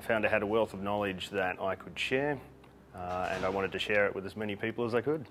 I found I had a wealth of knowledge that I could share, uh, and I wanted to share it with as many people as I could.